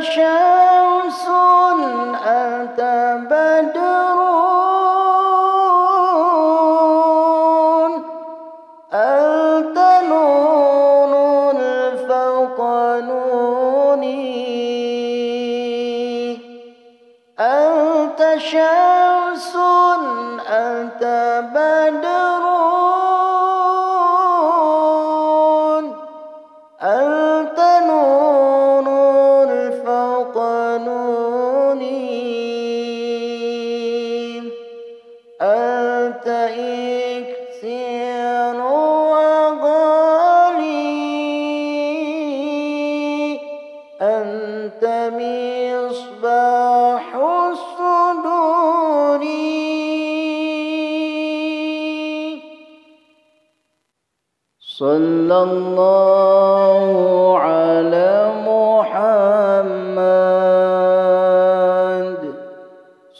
شمس أنت بدر أنت نور فوق نوري أنت شمس أنت فوق نوري أنت إكسير وغالي. أنت مصباح الصدور. صلى الله على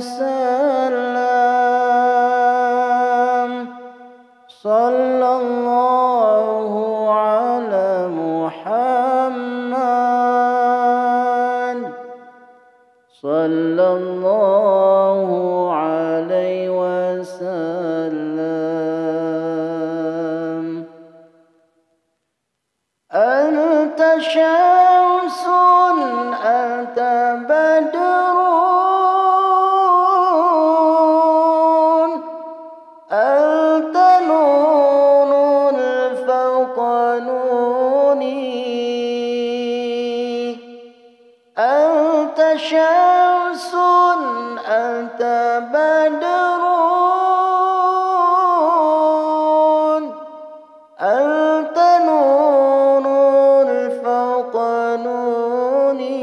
وسلم. صلى الله على محمد. صلى الله عليه وسلم. أنت شمس شمس بدر أنت نور فوق نوري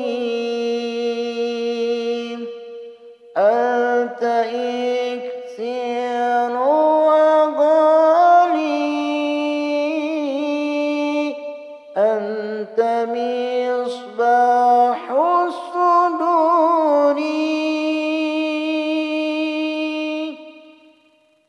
أنت إكسير وغالي أنت مصباح